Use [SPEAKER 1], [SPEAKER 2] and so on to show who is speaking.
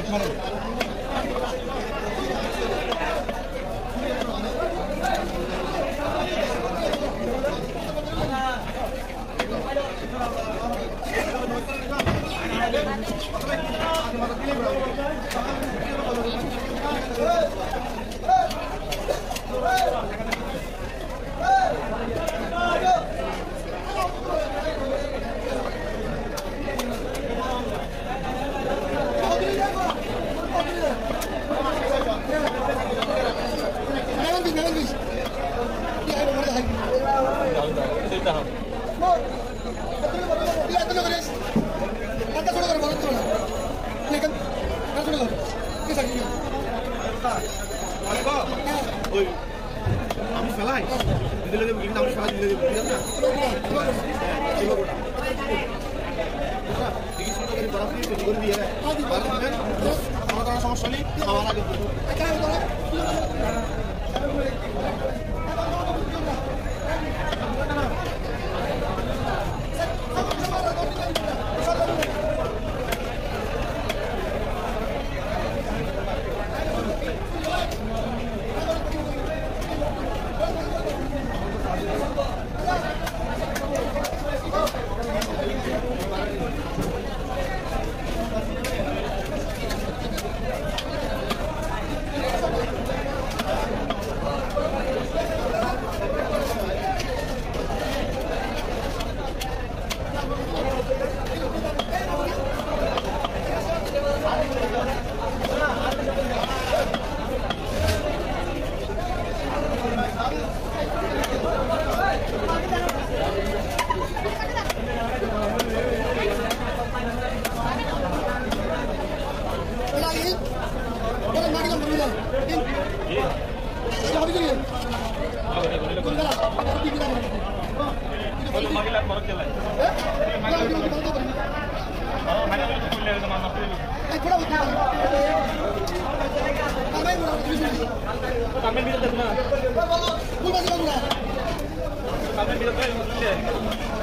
[SPEAKER 1] Good. আমি ফেলাই দিলে দেবো কিন্তু আমি ফেলাই দিলে দেবো ঠিক আছে না দেখি শুনতে পারি বরফ দিয়ে তৈরি করে দিয়ে আমার কোনো